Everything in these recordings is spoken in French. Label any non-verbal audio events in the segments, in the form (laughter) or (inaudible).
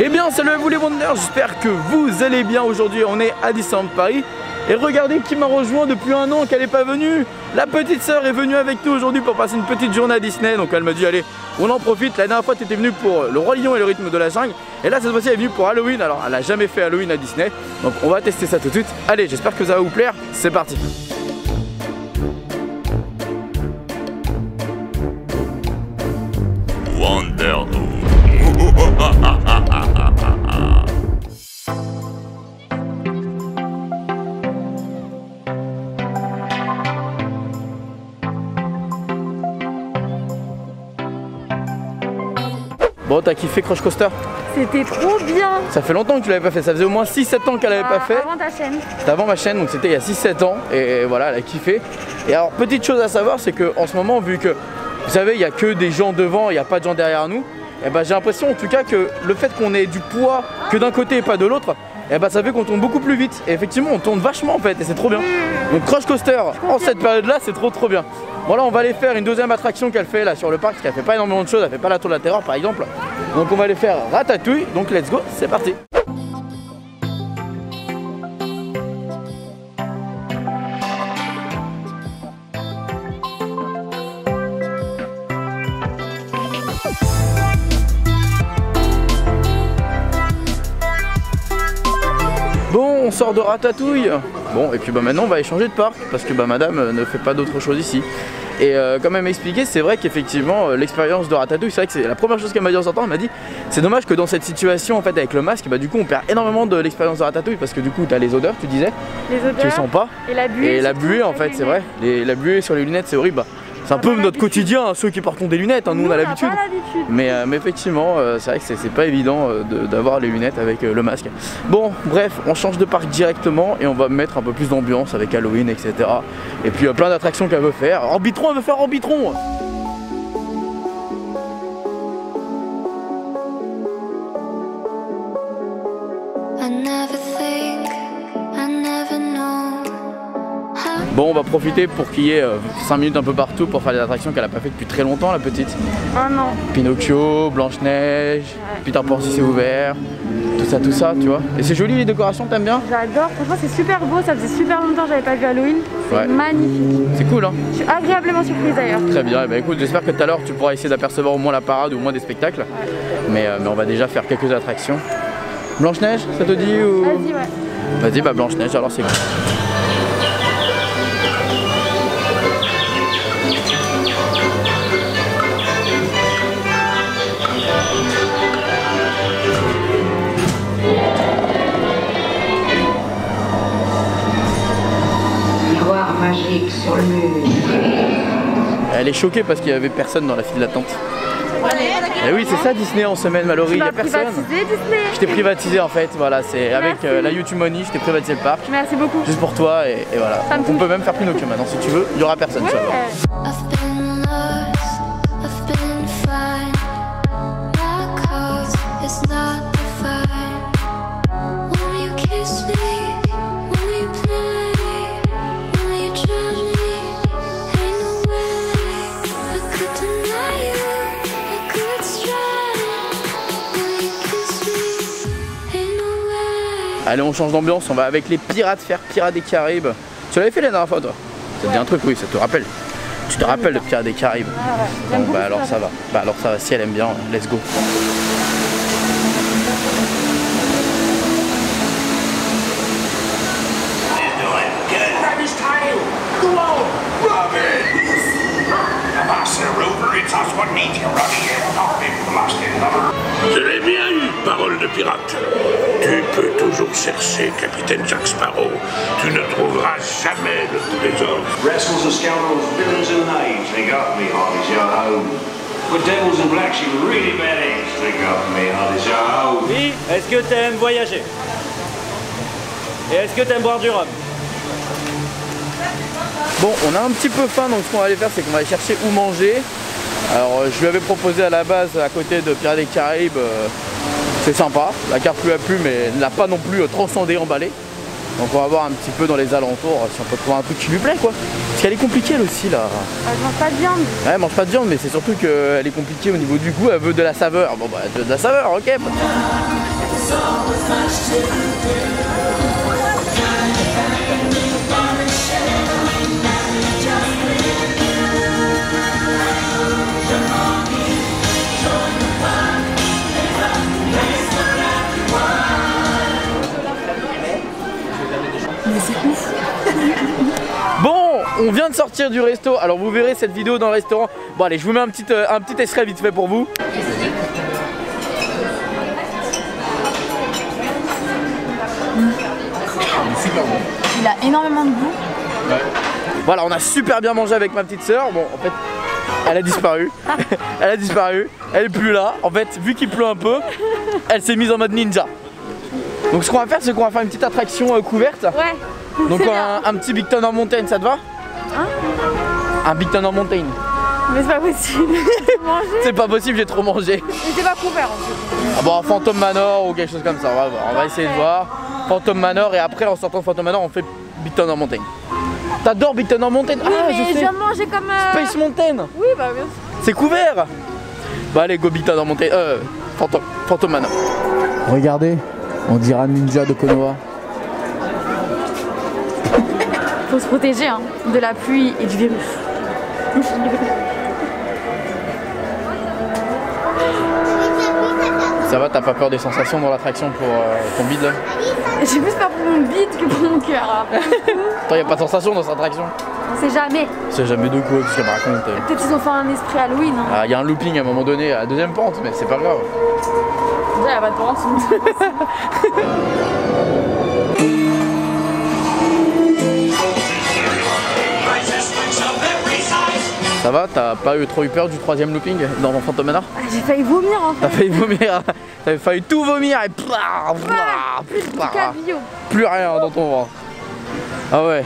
Eh bien salut à vous les Wonders, j'espère que vous allez bien. Aujourd'hui, on est à Disneyland Paris. Et regardez qui m'a rejoint depuis un an qu'elle n'est pas venue. La petite sœur est venue avec nous aujourd'hui pour passer une petite journée à Disney. Donc elle m'a dit allez on en profite, la dernière fois tu étais venue pour le Roi Lion et le rythme de la jungle. Et là cette fois-ci elle est venue pour Halloween. Alors elle a jamais fait Halloween à Disney. Donc on va tester ça tout de suite. Allez j'espère que ça va vous plaire, c'est parti Bon, t'as kiffé Crush Coaster C'était trop bien Ça fait longtemps que tu l'avais pas fait, ça faisait au moins 6-7 ans qu'elle avait pas Ah, fait. Avant ta chaîne. C'était avant ma chaîne, donc c'était il y a 6-7 ans, et voilà, elle a kiffé. Et alors, petite chose à savoir, c'est qu'en ce moment, vu que, vous savez, il y a que des gens devant, il n'y a pas de gens derrière nous, et ben j'ai l'impression en tout cas que le fait qu'on ait du poids que d'un côté et pas de l'autre, et ben ça fait qu'on tourne beaucoup plus vite. Et effectivement, on tourne vachement en fait, et c'est trop bien. Donc Crush Coaster, en cette période-là, c'est trop trop bien. Voilà, on va aller faire une deuxième attraction qu'elle fait là sur le parc, parce qu'elle fait pas énormément de choses, elle fait pas la tour de la terreur par exemple. Donc on va aller faire Ratatouille, donc let's go, c'est parti. De Ratatouille. Bon, et puis bah maintenant on va échanger de parc parce que bah madame euh, ne fait pas d'autre chose ici. Et euh, comme elle m'a expliqué, c'est vrai qu'effectivement euh, l'expérience de Ratatouille, c'est vrai que c'est la première chose qu'elle m'a dit en sortant, elle m'a dit c'est dommage que dans cette situation en fait avec le masque, bah du coup on perd énormément de l'expérience de Ratatouille parce que du coup t'as les odeurs, tu disais, Les tu les odeurs sens pas. et la buée. Et la buée en fait, c'est vrai. Les- la buée sur les lunettes c'est horrible. Bah, C'est un peu a notre quotidien, hein, ceux qui portent des lunettes, hein, nous on a l'habitude. Mais, euh, mais effectivement, euh, c'est vrai que c'est- pas évident euh, d'avoir les lunettes avec le masque. Bon, bref, on change de parc directement et on va mettre un peu plus d'ambiance avec Halloween, etc. Et puis euh, plein d'attractions qu'elle veut faire. Orbitron, elle veut faire Orbitron Bon, on va profiter pour qu'il y ait 5 minutes un peu partout pour faire des attractions qu'elle a pas fait depuis très longtemps, la petite. Un an. Pinocchio, Blanche-Neige, Peter Pan si c'est ouvert, tout ça, tout ça, tu vois. Et c'est joli les décorations, t'aimes bien? J'adore. Franchement, c'est super beau. Ça faisait super longtemps que j'avais pas vu Halloween. C'est Ouais. magnifique. C'est cool, hein Je suis agréablement surprise d'ailleurs. Très bien, eh ben, écoute, j'espère que tout à l'heure tu pourras essayer d'apercevoir au moins la parade ou au moins des spectacles. Mais, euh, mais on va déjà faire quelques attractions. Blanche-Neige, ça te dit ou... Vas-y, ouais. Vas-y, bah Blanche-Neige, alors c'est cool. Magique sur le mur. Elle est choquée parce qu'il y avait personne dans la file d'attente. Et oui, c'est ça Disney en semaine, Mallory, il y vas a personne. privatiser Disney. Je t'ai privatisé en fait, voilà, c'est avec euh, la YouTube Money, je t'ai privatisé le parc. Merci beaucoup. Juste pour toi et, et voilà. Donc, on peut même faire Pinocchio maintenant si tu veux, il y aura personne. Ouais. Allez, on change d'ambiance, on va avec les pirates faire Pirates des Caraïbes. Tu l'avais fait la dernière fois toi Ça te dit un truc, oui, ça te rappelle. Tu te rappelles de Pirates des Caraïbes Ah ouais. Bon bah alors ça. ça va. Bah alors ça va, si elle aime bien, let's go. Pirate. Tu peux toujours chercher Capitaine Jack Sparrow. Tu ne trouveras jamais le trésor. Rascals and scoundrels, villains and knaves, they got me, Hardy Yo-Ho. With devils and blacks, you really bad eggs, they got me, Hardy Yo-Ho. Oui, est-ce que t'aimes voyager? Et est-ce que t'aimes boire du rhum? Bon, on a un petit peu faim, donc ce qu'on va aller faire, c'est qu'on va aller chercher où manger. Alors, euh, je lui avais proposé à la base, à côté de Pirates des Caraïbes, euh, c'est sympa. La carte lui a plu, mais elle n'a pas non plus euh, transcendé, emballé. Donc, on va voir un petit peu dans les alentours euh, si on peut trouver un truc qui lui plaît, quoi. Parce qu'elle est compliquée, elle aussi, là. Je mange pas de viande. Ouais, elle mange pas de viande, mais c'est surtout qu'elle est compliquée au niveau du goût, elle veut de la saveur. Bon, bah, de la saveur, ok. On vient de sortir du resto, alors vous verrez cette vidéo dans le restaurant. Bon allez, je vous mets un petit, euh, un petit extrait vite fait pour vous. Il a énormément de goût. Voilà, on a super bien mangé avec ma petite sœur. Bon, en fait, elle a disparu. (laughs) elle a disparu. Elle est plus là. En fait, vu qu'il pleut un peu, elle s'est mise en mode ninja. Donc ce qu'on va faire, c'est qu'on va faire une petite attraction euh, couverte. Ouais. Donc un, un petit Big Thunder Mountain, ça te va? Un Big Thunder Mountain. Mais c'est pas possible. (laughs) C'est pas possible, j'ai trop mangé. Mais c'est pas couvert en fait. Ah bon, Phantom Manor ou quelque chose comme ça, on va voir. On va essayer de voir. Phantom Manor et après en sortant de Phantom Manor, on fait Big Thunder Mountain. T'adores Big Thunder Mountain? Oui, Ah, mais je sais. viens de manger comme. euh, Space Mountain Oui, bah bien sûr. C'est couvert Bah allez, go Big Thunder Mountain. Euh, Phantom, Phantom Manor. Regardez, on dira ninja de Konoha. Faut se protéger hein, de la pluie et du virus. Ça va, t'as pas peur des sensations dans l'attraction pour euh, ton bide là J'ai plus peur pour mon bide que pour mon cœur. hein. Toi, y a pas de sensation dans cette attraction On sait jamais. C'est jamais de quoi, qu'est-ce qu'elle me raconte euh. Peut-être qu'ils ont fait un esprit Halloween. Hein. Ah, y a un looping à un moment donné à la deuxième pente, mais c'est pas grave. Déjà, il y a (laughs) Ça va, t'as pas eu trop eu peur du troisième looping dans Phantom Manor Ah, J'ai failli vomir en T'as fait. failli vomir, t'avais failli tout vomir et plus rien dans ton ventre. Ah ouais.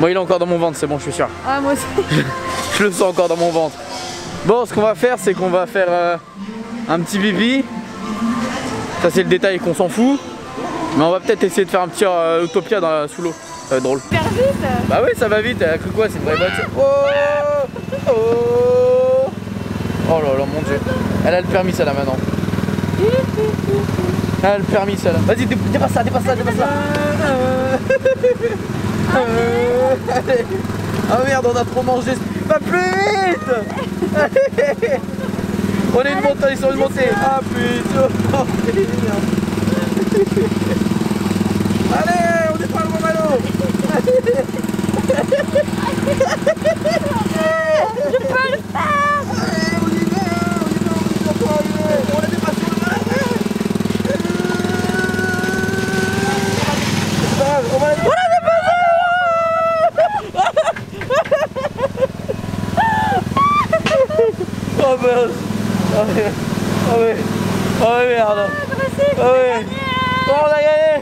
Moi il est encore dans mon ventre, c'est bon, je suis sûr. Ah, moi aussi. (laughs) Je le sens encore dans mon ventre. Bon, ce qu'on va faire, c'est qu'on va faire euh, un petit bibi. Ça c'est le détail qu'on s'en fout. Mais on va peut-être essayer de faire un petit euh, Utopia dans la- sous l'eau. Ça va être drôle. Super vite. Bah oui, ça va vite. Elle a cru quoi C'est une vraie voiture. Oh Oh Oh là là, mon dieu. Elle a le permis, celle-là maintenant. Elle a le permis, celle-là. Vas-y, dé- dépasse ça, dépasse ça, dépasse ça. (laughs) Ah merde, on a trop mangé. Va plus vite (laughs) On est une montagne sur une montée. Ah putain. (laughs) Allez, on est pas le bon ballon. Allez, on y va, on y va, on est bientôt arrivé. On a dépassé le marais. C'est pas grave, on va la- on l'a dépassé Oh mince Oh ouais Oh ouais Oh ouais, merde Oh ouais Oh on a gagné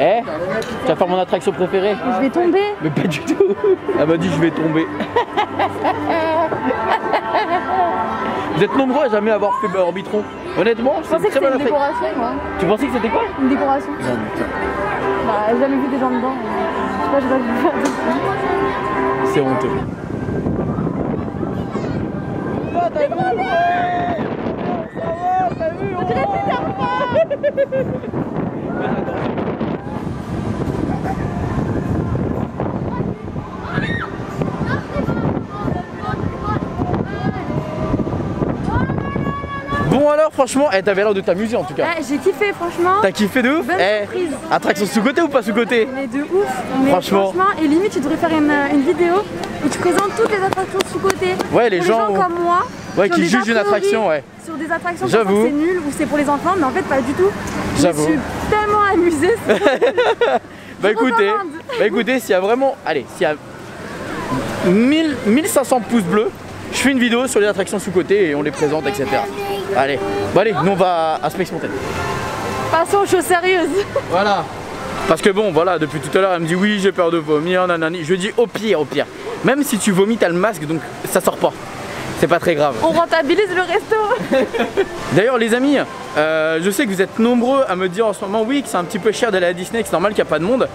Eh Tu vas faire mon attraction préférée Je vais tomber. mais pas du tout Elle m'a dit je vais tomber. Vous êtes nombreux à jamais avoir fait Orbitron. Honnêtement, Je c'est pensais une que c'était une décoration, moi. Tu pensais que c'était quoi? Une décoration. Bah, j'ai jamais vu des gens dedans. Je sais pas, j'ai pas vu faire de C'est honteux. (laughs) Bon alors franchement, eh, t'avais l'air de t'amuser en tout cas. Ouais, j'ai kiffé, franchement. T'as kiffé de ouf? Bonne Eh, surprise. Attraction sous-côté ou pas sous-côté? Mais de ouf. Mais Franchement. franchement. et limite, tu devrais faire une, une vidéo où tu présentes toutes les attractions sous-côté. Ouais, les pour gens- les gens comme moi. Ouais, qui jugent une attraction, ouais. Sur des attractions, J'avoue. c'est nul ou c'est pour les enfants, mais en fait, pas du tout. Je J'avoue. suis tellement amusée. (laughs) Bah écoutez, bah écoutez, s'il y a vraiment, allez, s'il y a 1000, 1500 pouces bleus, je fais une vidéo sur les attractions sous-côté et on les présente, etc. Allez, bon allez, nous on va à Space Mountain. Passons aux choses sérieuses. Voilà. Parce que bon, voilà, depuis tout à l'heure, elle me dit oui, j'ai peur de vomir, nanani. Je dis au pire, au pire. Même si tu vomis, t'as le masque, donc ça sort pas. C'est pas très grave. On rentabilise le resto. (laughs) D'ailleurs les amis, euh, je sais que vous êtes nombreux à me dire en ce moment oui que c'est un petit peu cher d'aller à Disney, que c'est normal qu'il n'y a pas de monde.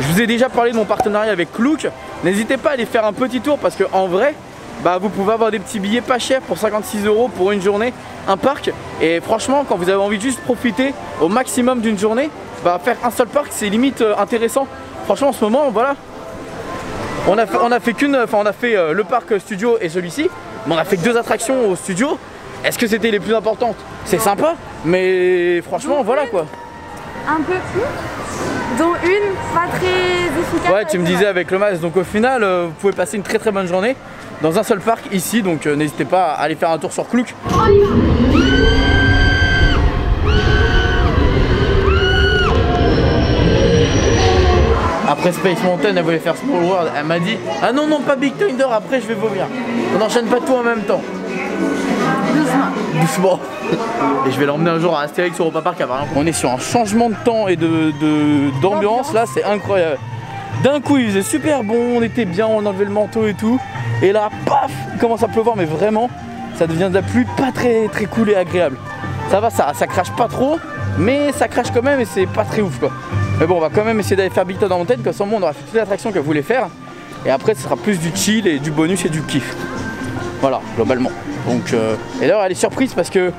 Je vous ai déjà parlé de mon partenariat avec Klook. N'hésitez pas à aller faire un petit tour parce que en vrai, bah, vous pouvez avoir des petits billets pas chers pour 56 euros pour une journée, un parc. Et franchement, quand vous avez envie de juste profiter au maximum d'une journée, bah faire un seul parc, c'est limite euh, intéressant. Franchement, en ce moment, voilà. On a fait, on a fait qu'une, enfin on a fait euh, le parc studio et celui-ci, mais on a fait que deux attractions au studio. Est-ce que c'était les plus importantes? C'est sympa, mais franchement, voilà quoi. Un peu plus, dont une pas très efficace. Ouais, tu me disais avec le masque. Donc au final, euh, vous pouvez passer une très très bonne journée dans un seul parc ici. Donc euh, n'hésitez pas à aller faire un tour sur Klouk. Après Space Mountain, elle voulait faire Small World. Elle m'a dit Ah non, non, pas Big Thunder, après je vais vomir. On n'enchaîne pas tout en même temps. Doucement. Doucement. Et je vais l'emmener un jour à Astérix au Europa Park. On est sur un changement de temps et de de- d'ambiance. Là, c'est incroyable. D'un coup, il faisait super bon, on était bien, on enlevait le manteau et tout. Et là, paf, il commence à pleuvoir, mais vraiment, ça devient de la pluie pas très très cool et agréable. Ça va, ça, ça crache pas trop, mais ça crache quand même et c'est pas très ouf quoi. Mais bon, on va quand même essayer d'aller faire Big Thunder Mountain, comme ça on aura fait toutes les attractions qu'elle voulait faire. Et après, ce sera plus du chill et du bonus et du kiff. Voilà, globalement. Donc, euh, et d'ailleurs, elle est surprise parce que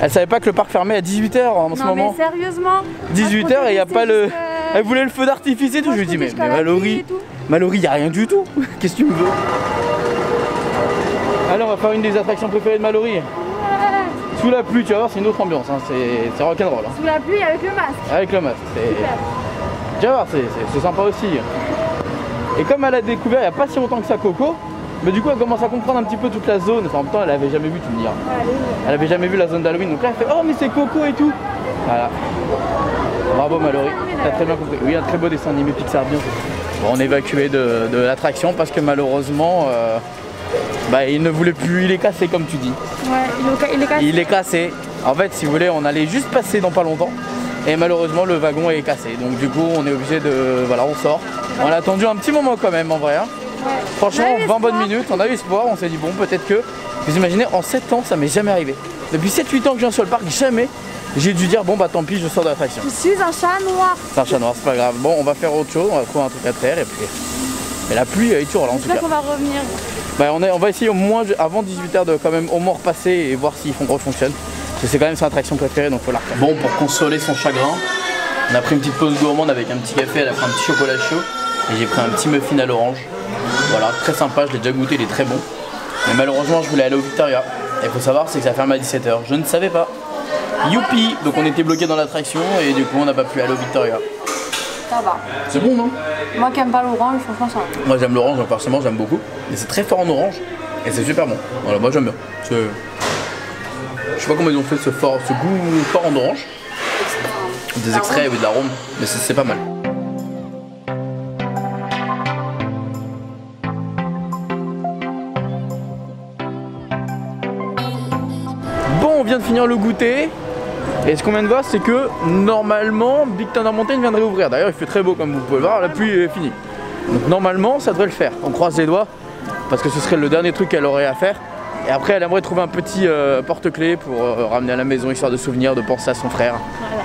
elle savait pas que le parc fermait à 18h en ce moment. mais sérieusement 18h et il n'y a pas le. Elle voulait le feu d'artifice et tout. Je lui dis, mais, mais Mallory. Mallory, il n'y a rien du tout. (laughs) Qu'est-ce que tu me veux? Allez, on va faire une des attractions préférées de Mallory. Sous la pluie, tu vas voir, c'est une autre ambiance. Hein. C'est rock'n'roll. Hein. Sous la pluie avec le masque. Avec le masque. c'est-. Tu vas voir, c'est- sympa aussi. Et comme elle a découvert il n'y a pas si longtemps que ça Coco, mais du coup elle commence à comprendre un petit peu toute la zone. Enfin, en même temps, elle avait jamais vu, tu me diras. Elle avait jamais vu la zone d'Halloween, donc là elle fait Oh mais c'est Coco et tout Voilà. Bravo Mallory, t'as très bien compris. Oui, un très beau dessin animé Pixar bien. Bon, on est évacué de, de l'attraction parce que malheureusement, euh, bah, il ne voulait plus, il est cassé comme tu dis. Ouais, il est, cassé. Il est cassé. En fait, si vous voulez, on allait juste passer dans pas longtemps. Et malheureusement, le wagon est cassé. Donc du coup, on est obligé de... Voilà, on sort. On a attendu un petit moment quand même en vrai. hein. Ouais. Franchement, On a eu 20 bonnes minutes, on a eu espoir, on s'est dit bon peut-être que. Vous imaginez, en 7 ans, ça m'est jamais arrivé. Depuis 7-8 ans que je viens sur le parc, jamais j'ai dû dire bon bah tant pis, je sors de l'attraction. Je suis un chat noir. C'est un chat noir, c'est pas grave. Bon, on va faire autre chose, on va trouver un truc à faire et puis. Mais la pluie est toujours là en tout cas. qu'on va revenir. Bah, on, va essayer au moins avant 18h de quand même au moins repasser et voir s'ils font refonctionne. Parce que c'est quand même son attraction préférée donc faut la. Bon, pour consoler son chagrin, on a pris une petite pause gourmande avec un petit café, elle a pris un petit chocolat chaud et j'ai pris un petit muffin à l'orange. Voilà, très sympa, je l'ai déjà goûté, il est très bon. Mais malheureusement, je voulais aller au Victoria. Et il faut savoir, c'est que ça ferme à 17h. Je ne savais pas. Youpi Donc on était bloqué dans l'attraction et du coup on n'a pas pu aller au Victoria. Ça va. C'est bon non? Moi qui aime pas l'orange, franchement ça va. Moi j'aime l'orange, forcément j'aime beaucoup. Et c'est très fort en orange et c'est super bon. Voilà, moi j'aime bien. Je sais pas comment ils ont fait ce, fort, ce goût fort en orange. Des extraits ou de l'arôme, mais c'est pas mal. Bon, on vient de finir le goûter. Et ce qu'on vient de voir, c'est que normalement, Big Thunder Mountain viendrait ouvrir. D'ailleurs, il fait très beau, comme vous pouvez le voir, la pluie est finie. Donc normalement, ça devrait le faire. On croise les doigts, parce que ce serait le dernier truc qu'elle aurait à faire. Et après, elle aimerait trouver un petit euh, porte-clés pour euh, ramener à la maison, histoire de souvenir, de penser à son frère,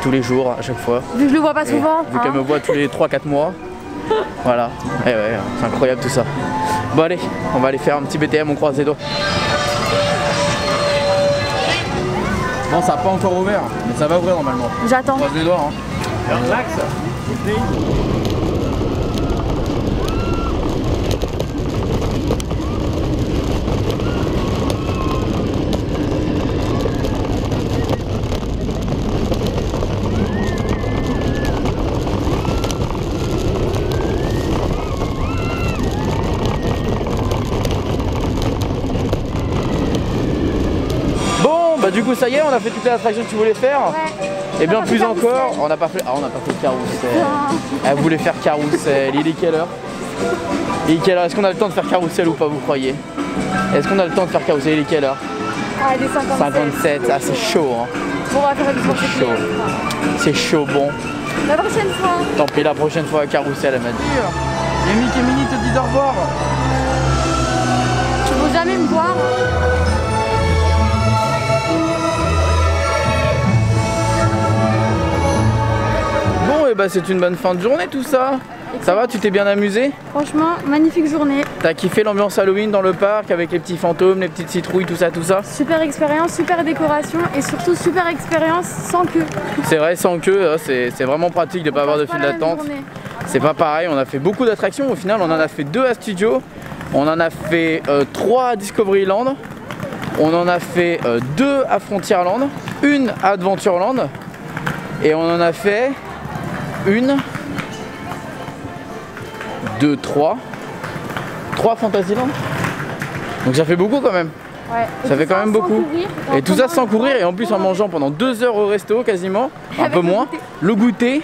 tous les jours, à chaque fois. Vu que je le vois pas Et souvent. vu qu'elle hein. me voit tous les 3-4 mois. (laughs) Voilà. Et ouais, c'est incroyable tout ça. Bon allez, on va aller faire un petit BTM, on croise les doigts. Bon, ça n'a pas encore ouvert, mais ça va ouvrir normalement. J'attends. On croise les doigts. Hein. Relax. Bon, bah du coup ça y est, on a fait toutes les attractions que tu voulais faire. Ouais. Et bien plus encore, on n'a pas fait. Ah on n'a pas fait le carrousel. Elle voulait faire carrousel. Il est quelle heure? Il est quelle heure? Est-ce qu'on a le temps de faire carrousel ou pas vous croyez? Est-ce qu'on a le temps de faire carrousel? Il est quelle heure? Ah, il est 57. 57, ah c'est chaud hein. Bon, on va faire une fois c'est Chaud. C'est chaud bon. La prochaine fois. Tant pis la prochaine fois carrousel elle m'a dit. Et Mick et Minnie te disent au revoir. Tu veux jamais me voir? Bah c'est une bonne fin de journée tout ça. Ça va, tu t'es bien amusé Franchement, magnifique journée. T'as kiffé l'ambiance Halloween dans le parc avec les petits fantômes, les petites citrouilles, tout ça, tout ça Super expérience, super décoration et surtout super expérience sans queue. C'est vrai, sans queue, hein, c'est c'est vraiment pratique de pas avoir de file d'attente. C'est pas pareil, on a fait beaucoup d'attractions. Au final, on en a fait deux à Studio, on en a fait euh, trois à Discoveryland, on en a fait euh, deux à Frontierland, une à Adventureland, et on en a fait une, deux, trois, trois Fantasyland. Donc ça fait beaucoup quand même. Ouais. Ça fait quand même beaucoup. courir, Et tout ça sans courir et en plus en mangeant pendant deux heures au resto quasiment, un peu moins, le goûter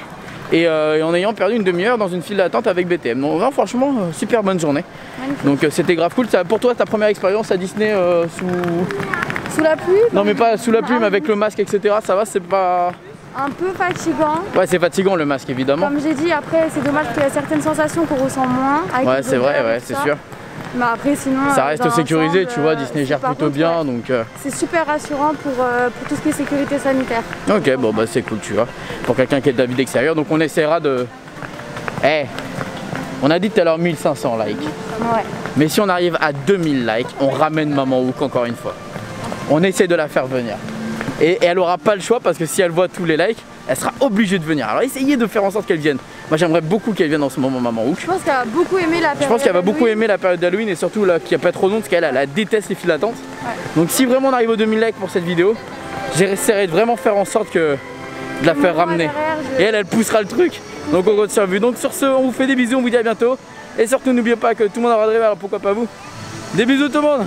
et, euh, et en ayant perdu une demi-heure dans une file d'attente avec BTM. Donc non, franchement, euh, super bonne journée. Magnifique. Donc euh, c'était grave cool. Ça, pour toi, ta première expérience à Disney sous... Sous la pluie Non mais pas sous la pluie Ah, mais avec le masque etc. Ça va, c'est pas... Un peu fatigant. Ouais c'est fatigant le masque évidemment. Comme j'ai dit, après, c'est dommage qu'il y a certaines sensations qu'on ressent moins. avec Ouais c'est vrai, ouais c'est sûr. Mais après, sinon. Ça euh, reste dans sécurisé, tu vois, euh, Disney gère plutôt contre, bien ouais, donc... euh, C'est super rassurant pour, euh, pour tout ce qui est sécurité sanitaire. Ok, bon bah c'est cool, tu vois. Pour quelqu'un qui est de la vie d'extérieur, donc on essaiera de. Eh, on a dit tout à l'heure 1500 likes. Ouais. Mais si on arrive à 2000 likes, on ramène Maman Hook encore une fois. On essaie de la faire venir. Et, et elle aura pas le choix parce que si elle voit tous les likes, elle sera obligée de venir. Alors essayez de faire en sorte qu'elle vienne. Moi j'aimerais beaucoup qu'elle vienne en ce moment, Maman Hook. Je pense qu'elle a beaucoup aimé la période. Je pense qu'elle va beaucoup aimer la période d'Halloween et surtout là, qu'il n'y a pas trop long parce qu'elle elle, elle déteste les files d'attente. Donc si vraiment on arrive aux 2000 likes pour cette vidéo, j'essaierai de vraiment faire en sorte que de la faire ramener. derrière, je- Et elle, elle poussera le truc. Donc on sur vue. Donc sur ce, on vous fait des bisous, on vous dit à bientôt. Et surtout n'oubliez pas que tout le monde aura de rêve, alors pourquoi pas vous Des bisous tout le monde